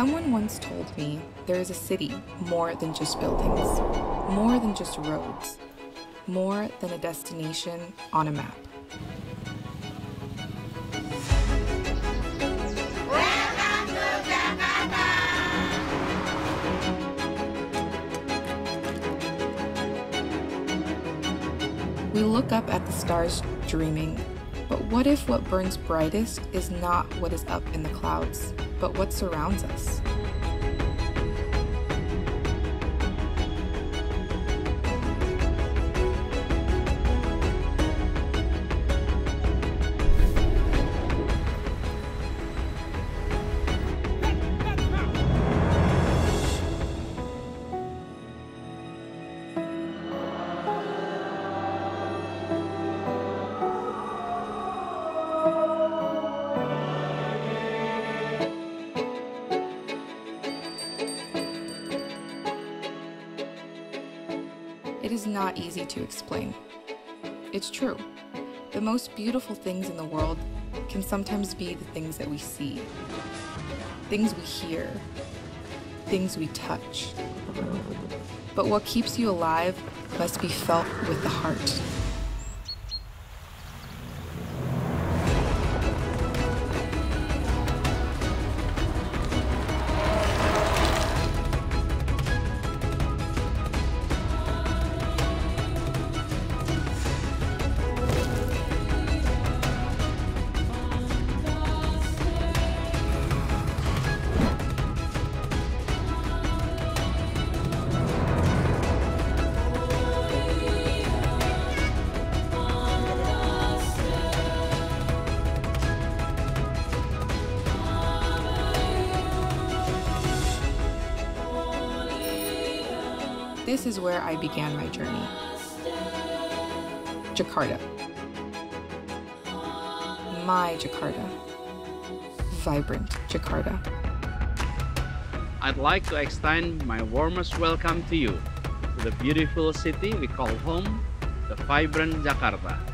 Someone once told me there is a city more than just buildings, more than just roads, more than a destination on a map. We look up at the stars dreaming, but what if what burns brightest is not what is up in the clouds, but what surrounds us? It is not easy to explain. It's true. The most beautiful things in the world can sometimes be the things that we see, things we hear, things we touch. But what keeps you alive must be felt with the heart. This is where I began my journey. Jakarta. My Jakarta. Vibrant Jakarta. I'd like to extend my warmest welcome to you to the beautiful city we call home, the vibrant Jakarta.